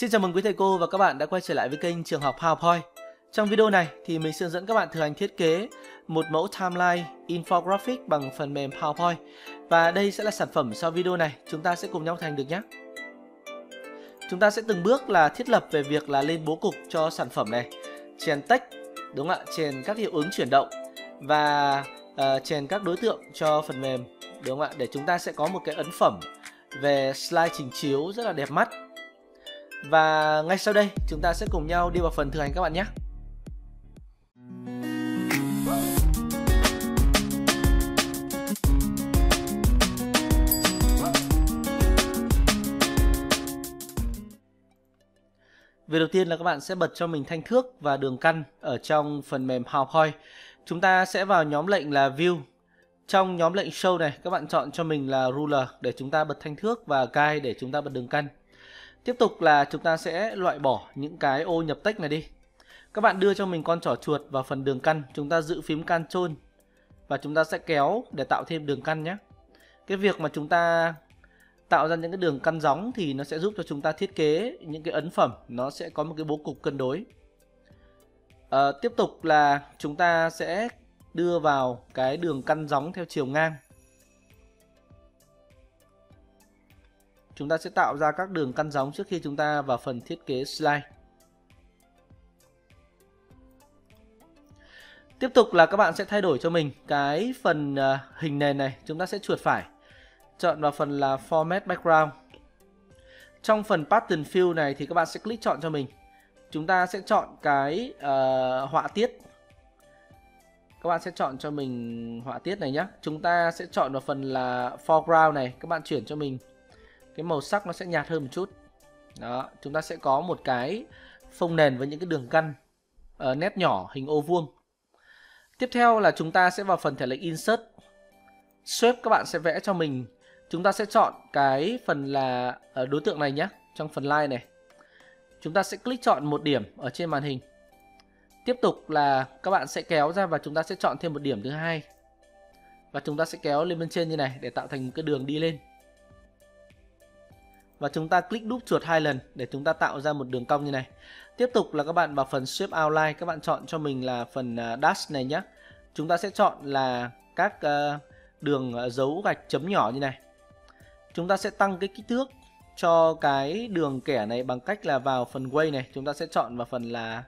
Xin chào mừng quý thầy cô và các bạn đã quay trở lại với kênh Trường học PowerPoint. Trong video này thì mình sẽ hướng dẫn các bạn thực hành thiết kế một mẫu timeline infographic bằng phần mềm PowerPoint. Và đây sẽ là sản phẩm sau video này, chúng ta sẽ cùng nhau thành được nhé. Chúng ta sẽ từng bước là thiết lập về việc là lên bố cục cho sản phẩm này, chèn text, đúng không ạ, chèn các hiệu ứng chuyển động và uh, chèn các đối tượng cho phần mềm, đúng không ạ, để chúng ta sẽ có một cái ấn phẩm về slide trình chiếu rất là đẹp mắt và ngay sau đây chúng ta sẽ cùng nhau đi vào phần thực hành các bạn nhé. Việc đầu tiên là các bạn sẽ bật cho mình thanh thước và đường căn ở trong phần mềm PowerPoint. Chúng ta sẽ vào nhóm lệnh là View. Trong nhóm lệnh Show này, các bạn chọn cho mình là Ruler để chúng ta bật thanh thước và Guide để chúng ta bật đường căn. Tiếp tục là chúng ta sẽ loại bỏ những cái ô nhập text này đi. Các bạn đưa cho mình con trỏ chuột vào phần đường căn, chúng ta giữ phím Ctrl và chúng ta sẽ kéo để tạo thêm đường căn nhé. Cái việc mà chúng ta tạo ra những cái đường căn gióng thì nó sẽ giúp cho chúng ta thiết kế những cái ấn phẩm nó sẽ có một cái bố cục cân đối. À, tiếp tục là chúng ta sẽ đưa vào cái đường căn gióng theo chiều ngang chúng ta sẽ tạo ra các đường căn gióng trước khi chúng ta vào phần thiết kế slide. Tiếp tục là các bạn sẽ thay đổi cho mình cái phần à, hình nền này, chúng ta sẽ chuột phải, chọn vào phần là Format Background. Trong phần Pattern Fill này thì các bạn sẽ click chọn cho mình. Chúng ta sẽ chọn cái uh, họa tiết. Các bạn sẽ chọn cho mình họa tiết này nhé. Chúng ta sẽ chọn vào phần là Foreground này, các bạn chuyển cho mình cái màu sắc nó sẽ nhạt hơn một chút. Đó chúng ta sẽ có một cái phông nền với những cái đường căn uh, ờ, nét nhỏ hình ô vuông. Tiếp theo là chúng ta sẽ vào phần thẻ lệnh insert. Shape các bạn sẽ vẽ cho mình. Chúng ta sẽ chọn cái phần là uh, đối tượng này nhé trong phần line này. Chúng ta sẽ click chọn một điểm ở trên màn hình. Tiếp tục là các bạn sẽ kéo ra và chúng ta sẽ chọn thêm một điểm thứ hai. Và chúng ta sẽ kéo lên bên trên như này để tạo thành một cái đường đi lên và chúng ta click đúp chuột hai lần để chúng ta tạo ra một đường cong như này. Tiếp tục là các bạn vào phần Shape Outline, các bạn chọn cho mình là phần à, Dash này nhé. Chúng ta sẽ chọn là các ờ, đường ờ, dấu gạch chấm nhỏ như này. Chúng ta sẽ tăng cái kích thước cho cái đường kẻ này bằng cách là vào phần Way này, chúng ta sẽ chọn vào phần là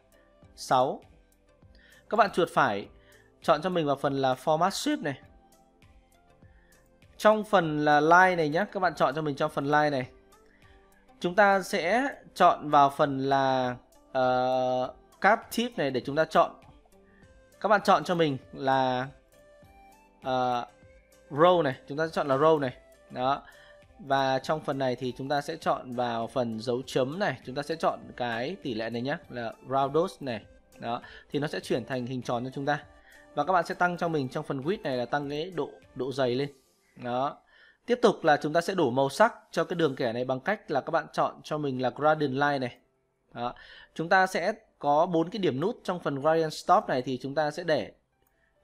6. Các bạn chuột phải chọn cho mình vào phần là Format Shape này. Trong phần là Line này nhé, các bạn chọn cho mình trong phần Line này chúng ta sẽ chọn vào phần là ờ, uh, cap tip này để chúng ta chọn. Các bạn chọn cho mình là uh, row này chúng ta sẽ chọn là row này. Đó. Và trong phần này thì chúng ta sẽ chọn vào phần dấu chấm này. Chúng ta sẽ chọn cái tỷ lệ này nhé là roundos này. Đó. Thì nó sẽ chuyển thành hình tròn cho chúng ta. Và các bạn sẽ tăng cho mình trong phần width này là tăng cái độ độ dày lên. Đó. Tiếp tục là chúng ta sẽ đổ màu sắc cho cái đường kẻ này bằng cách là các bạn chọn cho mình là gradient line này. Đó. Chúng ta sẽ có bốn cái điểm nút trong phần gradient stop này thì chúng ta sẽ để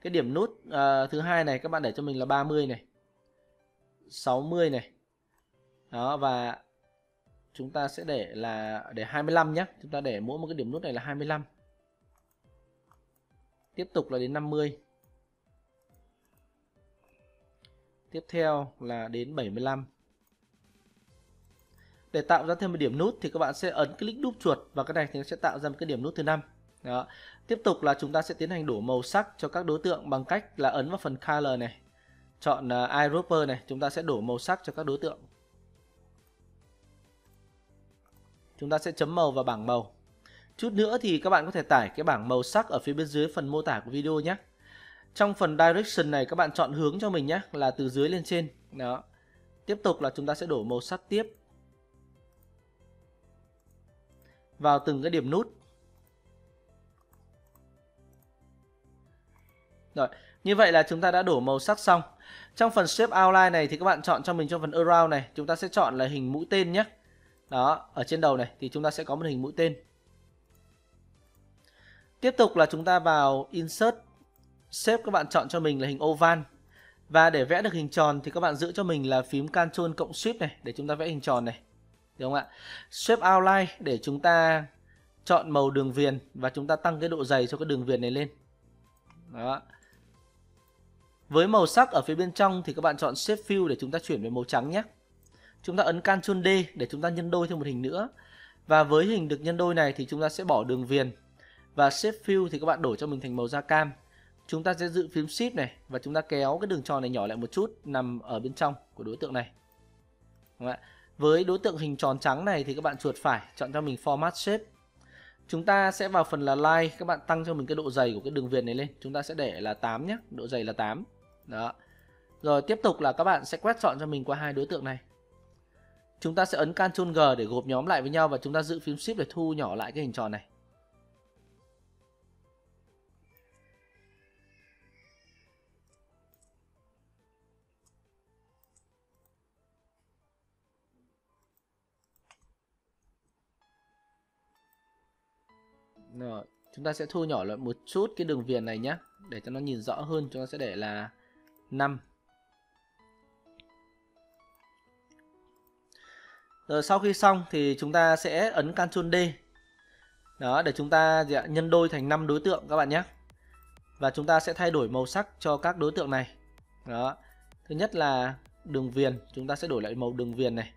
cái điểm nút uh, thứ hai này các bạn để cho mình là 30 này. 60 này. Đó và chúng ta sẽ để là để 25 nhé. Chúng ta để mỗi một cái điểm nút này là 25. Tiếp tục là đến 50. Tiếp theo là đến 75. Để tạo ra thêm một điểm nút thì các bạn sẽ ấn click đúp chuột và cái này thì nó sẽ tạo ra một cái điểm nút thứ năm. Đó. Tiếp tục là chúng ta sẽ tiến hành đổ màu sắc cho các đối tượng bằng cách là ấn vào phần color này. Chọn à, uh, eyedropper này, chúng ta sẽ đổ màu sắc cho các đối tượng. Chúng ta sẽ chấm màu vào bảng màu. Chút nữa thì các bạn có thể tải cái bảng màu sắc ở phía bên dưới phần mô tả của video nhé. Trong phần direction này các bạn chọn hướng cho mình nhé là từ dưới lên trên. Đó. Tiếp tục là chúng ta sẽ đổ màu sắc tiếp vào từng cái điểm nút. Rồi, như vậy là chúng ta đã đổ màu sắc xong. Trong phần shape outline này thì các bạn chọn cho mình trong phần around này, chúng ta sẽ chọn là hình mũi tên nhé. Đó, ở trên đầu này thì chúng ta sẽ có một hình mũi tên. Tiếp tục là chúng ta vào insert Shape các bạn chọn cho mình là hình oval. Và để vẽ được hình tròn thì các bạn giữ cho mình là phím Ctrl cộng Shift này, để chúng ta vẽ hình tròn này. đúng không ạ? Shape outline để chúng ta chọn màu đường viền và chúng ta tăng cái độ dày cho cái đường viền này lên. Đó. Với màu sắc ở phía bên trong thì các bạn chọn shape fill để chúng ta chuyển về màu trắng nhé. Chúng ta ấn Ctrl D để chúng ta nhân đôi thêm một hình nữa. Và với hình được nhân đôi này thì chúng ta sẽ bỏ đường viền. Và shape fill thì các bạn đổi cho mình thành màu da cam chúng ta sẽ giữ phím shift này và chúng ta kéo cái đường tròn này nhỏ lại một chút, nằm ở bên trong của đối tượng này. Với đối tượng hình tròn trắng này thì các bạn chuột phải chọn cho mình format shape chúng ta sẽ vào phần là line, các bạn tăng cho mình cái độ dày của cái đường viền này lên. Chúng ta sẽ để là 8 nhé, độ dày là 8 đó. Rồi tiếp tục là các bạn sẽ quét chọn cho mình qua hai đối tượng này. Chúng ta sẽ ấn Ctrl G để gộp nhóm lại với nhau và chúng ta giữ phím Shift để thu nhỏ lại cái hình tròn này. Rồi, chúng ta sẽ thu nhỏ lại một chút cái đường viền này nhé Để cho nó nhìn rõ hơn chúng ta sẽ để là 5 Rồi sau khi xong thì chúng ta sẽ ấn Ctrl D. Đó để chúng ta nhân đôi thành 5 đối tượng các bạn nhé. Và chúng ta sẽ thay đổi màu sắc cho các đối tượng này. Đó Thứ nhất là đường viền Chúng ta sẽ đổi lại màu đường viền này.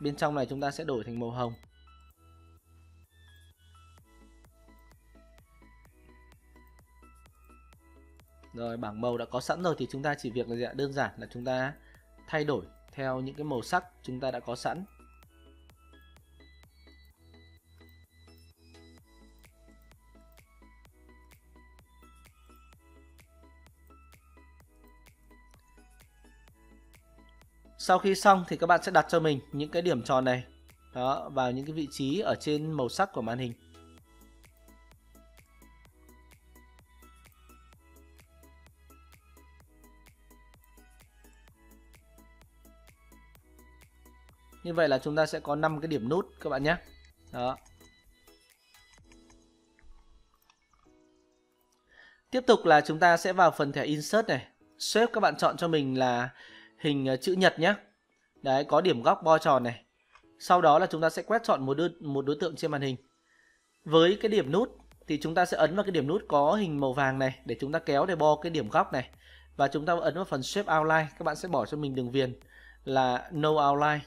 Bên trong này chúng ta sẽ đổi thành màu hồng. Rồi, bảng màu đã có sẵn rồi thì chúng ta chỉ việc là gì ạ? đơn giản là chúng ta thay đổi theo những cái màu sắc chúng ta đã có sẵn. Sau khi xong thì các bạn sẽ đặt cho mình những cái điểm tròn này đó, vào những cái vị trí ở trên màu sắc của màn hình. Như vậy là chúng ta sẽ có 5 cái điểm nút các bạn nhé. Đó. Tiếp tục là chúng ta sẽ vào phần thẻ Insert này. Shape các bạn chọn cho mình là hình ờ, chữ nhật nhé. Đấy, có điểm góc bo tròn này. Sau đó là chúng ta sẽ quét chọn một đối, một đối tượng trên màn hình. Với cái điểm nút thì chúng ta sẽ ấn vào cái điểm nút có hình màu vàng này để chúng ta kéo để bo cái điểm góc này. Và chúng ta ấn vào phần Shape Outline, các bạn sẽ bỏ cho mình đường viền là No Outline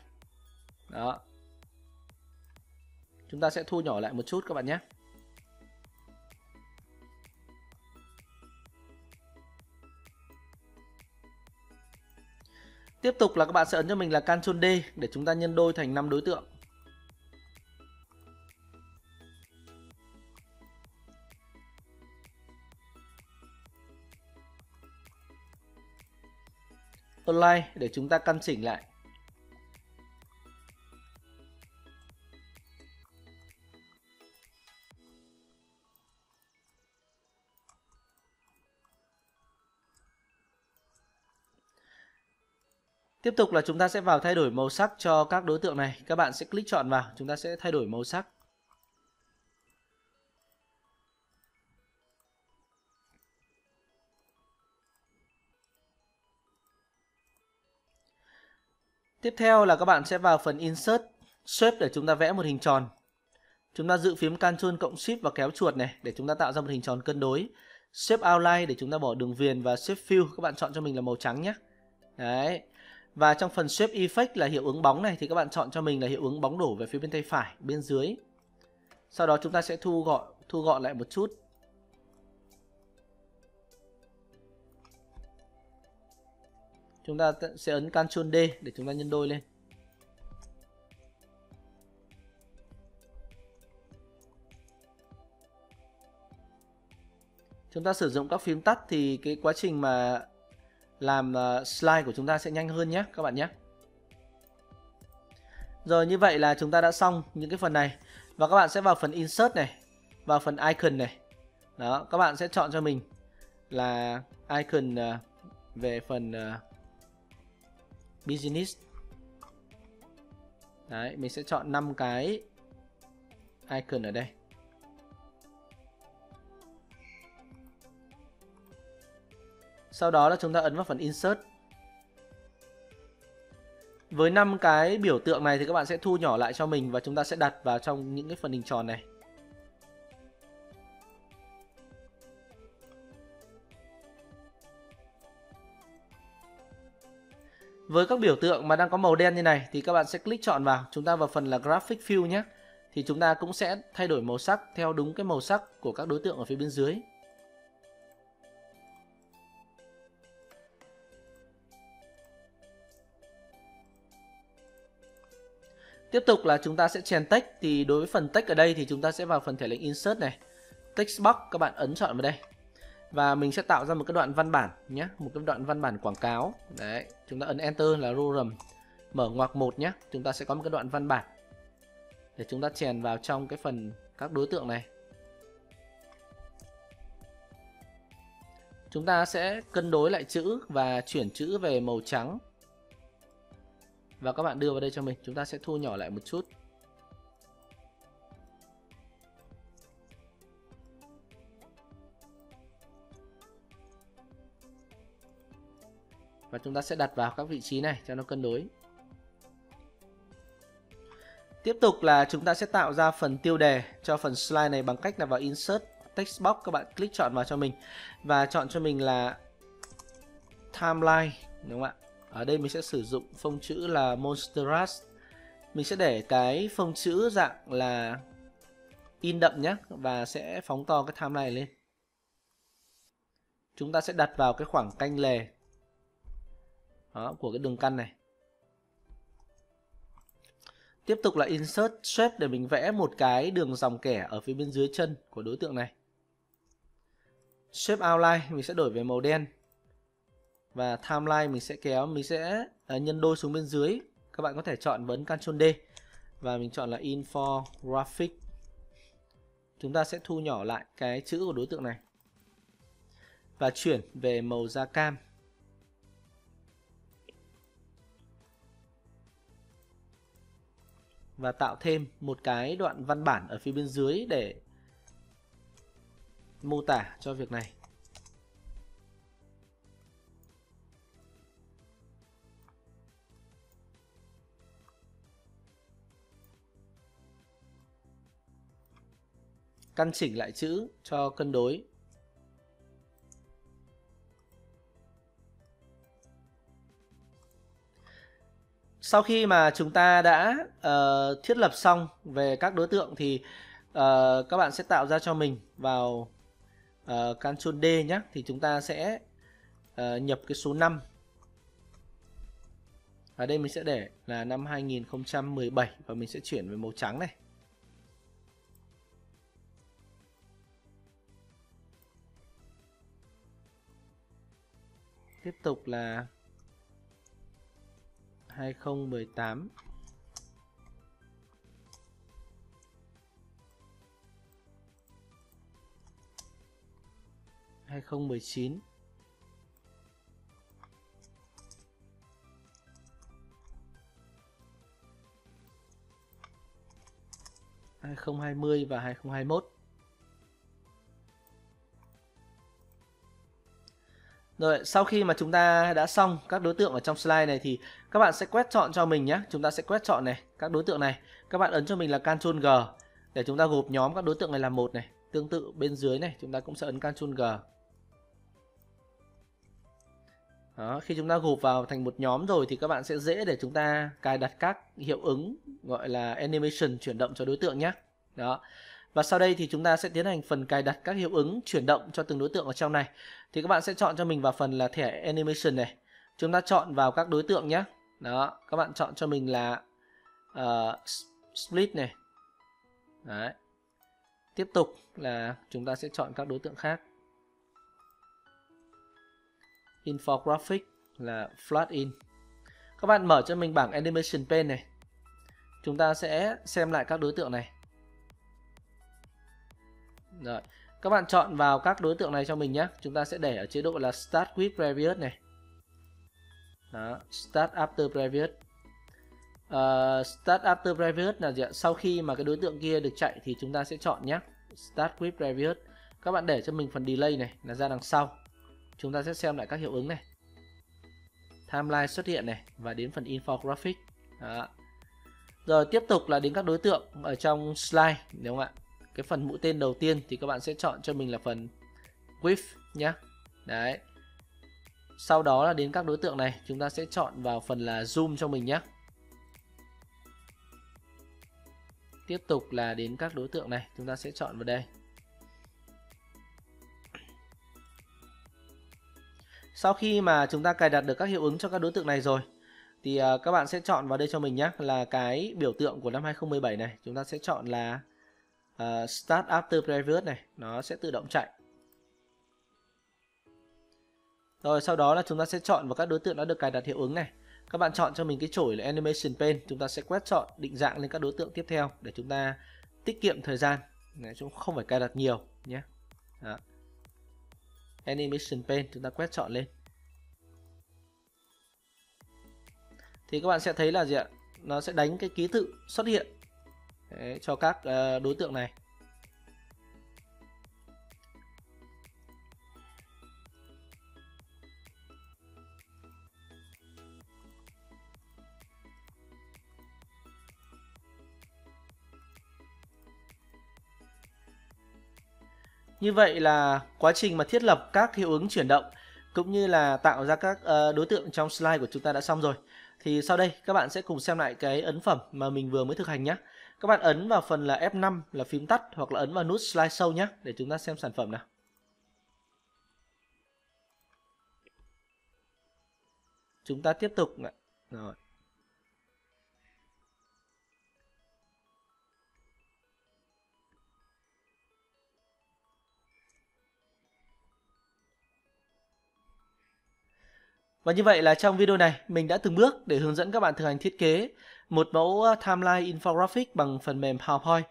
đó chúng ta sẽ thu nhỏ lại một chút các bạn nhé Tiếp tục là các bạn sẽ ấn cho mình là Ctrl D để chúng ta nhân đôi thành 5 đối tượng. online để chúng ta căn chỉnh lại. Tiếp tục là chúng ta sẽ vào thay đổi màu sắc cho các đối tượng này. Các bạn sẽ click chọn vào, chúng ta sẽ thay đổi màu sắc. Tiếp theo là các bạn sẽ vào phần Insert Shape để chúng ta vẽ một hình tròn. Chúng ta giữ phím Ctrl cộng Shift và kéo chuột này để chúng ta tạo ra một hình tròn cân đối. Shape Outline để chúng ta bỏ đường viền và Shape Fill các bạn chọn cho mình là màu trắng nhé. Đấy. Và trong phần Shape Effect là hiệu ứng bóng này thì các bạn chọn cho mình là hiệu ứng bóng đổ về phía bên tay phải, bên dưới. Sau đó chúng ta sẽ thu gọn thu gọn lại một chút. Chúng ta sẽ ấn Ctrl D để chúng ta nhân đôi lên. Chúng ta sử dụng các phím tắt thì cái quá trình mà làm ờ, slide của chúng ta sẽ nhanh hơn nhé, các bạn nhé. Rồi, như vậy là chúng ta đã xong những cái phần này. Và các bạn sẽ vào phần insert này, vào phần icon này. Đó, các bạn sẽ chọn cho mình là icon ờ, về phần ờ, business. Đấy, mình sẽ chọn 5 cái icon ở đây. Sau đó là chúng ta ấn vào phần Insert. với năm cái biểu tượng này thì các bạn sẽ thu nhỏ lại cho mình và chúng ta sẽ đặt vào trong những cái phần hình tròn này. Với các biểu tượng mà đang có màu đen như này thì các bạn sẽ click chọn vào, chúng ta vào phần là Graphic Fill nhé. Thì chúng ta cũng sẽ thay đổi màu sắc theo đúng cái màu sắc của các đối tượng ở phía bên dưới. Tiếp tục là chúng ta sẽ chèn text thì đối với phần text ở đây thì chúng ta sẽ vào phần thẻ lệnh insert này. Text box các bạn ấn chọn vào đây. Và mình sẽ tạo ra một cái đoạn văn bản nhé, một cái đoạn văn bản quảng cáo. Đấy, chúng ta ấn enter là rorem mở ngoặc một nhé. Chúng ta sẽ có một cái đoạn văn bản để chúng ta chèn vào trong cái phần các đối tượng này. Chúng ta sẽ cân đối lại chữ và chuyển chữ về màu trắng và các bạn đưa vào đây cho mình, chúng ta sẽ thu nhỏ lại một chút. Và chúng ta sẽ đặt vào các vị trí này cho nó cân đối. Tiếp tục là chúng ta sẽ tạo ra phần tiêu đề cho phần slide này bằng cách là vào insert text box, các bạn click chọn vào cho mình. Và chọn cho mình là timeline, đúng không ạ? Ở đây mình sẽ sử dụng phông chữ là monstrous mình sẽ để cái phông chữ dạng là in đậm nhé và sẽ phóng to cái tham này lên. Chúng ta sẽ đặt vào cái khoảng canh lề đó, của cái đường căn này. Tiếp tục là insert shape để mình vẽ một cái đường dòng kẻ ở phía bên dưới chân của đối tượng này. Shape outline mình sẽ đổi về màu đen và timeline mình sẽ kéo mình sẽ uh, nhân đôi xuống bên dưới. Các bạn có thể chọn vấn Ctrl D. Và mình chọn là infographic chúng ta sẽ thu nhỏ lại cái chữ của đối tượng này. Và chuyển về màu da cam. Và tạo thêm một cái đoạn văn bản ở phía bên dưới để mô tả cho việc này. Căn chỉnh lại chữ cho cân đối. Sau khi mà chúng ta đã uh, thiết lập xong về các đối tượng thì uh, các bạn sẽ tạo ra cho mình vào ờ, uh, Ctrl D nhé thì chúng ta sẽ uh, nhập cái số 5 ở đây mình sẽ để là năm 2017 và mình sẽ chuyển về màu trắng này. Tiếp tục là 2018 2019 2020 và 2021 Rồi, sau khi mà chúng ta đã xong các đối tượng ở trong slide này thì các bạn sẽ quét chọn cho mình nhé. Chúng ta sẽ quét chọn này, các đối tượng này. Các bạn ấn cho mình là Ctrl G để chúng ta gộp nhóm các đối tượng này làm một này. Tương tự bên dưới này, chúng ta cũng sẽ ấn Ctrl G. Đó, khi chúng ta gộp vào thành một nhóm rồi thì các bạn sẽ dễ để chúng ta cài đặt các hiệu ứng gọi là animation chuyển động cho đối tượng nhé. Đó. Và sau đây thì chúng ta sẽ tiến hành phần cài đặt các hiệu ứng chuyển động cho từng đối tượng ở trong này. Thì các bạn sẽ chọn cho mình vào phần là thẻ Animation này. Chúng ta chọn vào các đối tượng nhé. Đó, các bạn chọn cho mình là uh, Split này. Đấy. Tiếp tục là chúng ta sẽ chọn các đối tượng khác. Infographic là Flat In. Các bạn mở cho mình bảng Animation Pane này. Chúng ta sẽ xem lại các đối tượng này. Rồi. Các bạn chọn vào các đối tượng này cho mình nhé. Chúng ta sẽ để ở chế độ là Start with Previous này. Đó, Start after Previous. Uh, ờ, start after Previous là gì ạ? Sau khi mà cái đối tượng kia được chạy thì chúng ta sẽ chọn nhé. Start with Previous. Các bạn để cho mình phần delay này là ra đằng sau. Chúng ta sẽ xem lại các hiệu ứng này. timeline xuất hiện này và đến phần infographic đó. rồi tiếp tục là đến các đối tượng ở trong slide đúng không ạ cái phần mũi tên đầu tiên thì các bạn sẽ chọn cho mình là phần width nhé đấy. Sau đó là đến các đối tượng này, chúng ta sẽ chọn vào phần là zoom cho mình nhé tiếp tục là đến các đối tượng này, chúng ta sẽ chọn vào đây. Sau khi mà chúng ta cài đặt được các hiệu ứng cho các đối tượng này rồi, thì à, các bạn sẽ chọn vào đây cho mình nhé là cái biểu tượng của năm 2017 này. Chúng ta sẽ chọn là uh, Start After Preview này nó sẽ tự động chạy. Rồi sau đó là chúng ta sẽ chọn vào các đối tượng đã được cài đặt hiệu ứng này. Các bạn chọn cho mình cái chổi là Animation Pane chúng ta sẽ quét chọn định dạng lên các đối tượng tiếp theo để chúng ta tiết kiệm thời gian. Đấy, chúng không phải cài đặt nhiều nhé. Đó. Animation Pane chúng ta quét chọn lên. Thì các bạn sẽ thấy là gì ạ? Nó sẽ đánh cái ký tự xuất hiện. Đấy, cho các uh, đối tượng này Như vậy là quá trình mà thiết lập các hiệu ứng chuyển động cũng như là tạo ra các ờ, đối tượng trong slide của chúng ta đã xong rồi. Thì sau đây các bạn sẽ cùng xem lại cái ấn phẩm mà mình vừa mới thực hành nhé. Các bạn ấn vào phần là F5 là phím tắt, hoặc là ấn vào nút slide show nhé để chúng ta xem sản phẩm nào. Chúng ta tiếp tục. Rồi. Và như vậy là trong video này, mình đã từng bước để hướng dẫn các bạn thực hành thiết kế một mẫu ờ, timeline infographic bằng phần mềm PowerPoint.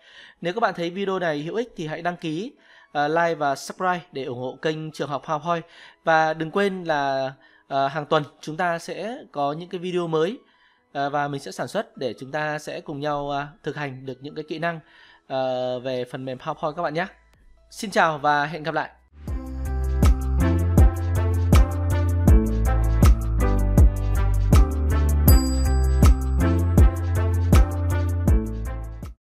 Nếu các bạn thấy video này hữu ích thì hãy đăng ký, ờ, like và subscribe để ủng hộ kênh trường học PowerPoint. Và đừng quên là ờ, hàng tuần chúng ta sẽ có những cái video mới và mình sẽ sản xuất để chúng ta sẽ cùng nhau thực hành được những cái kỹ năng về phần mềm PowerPoint các bạn nhé. Xin chào và hẹn gặp lại.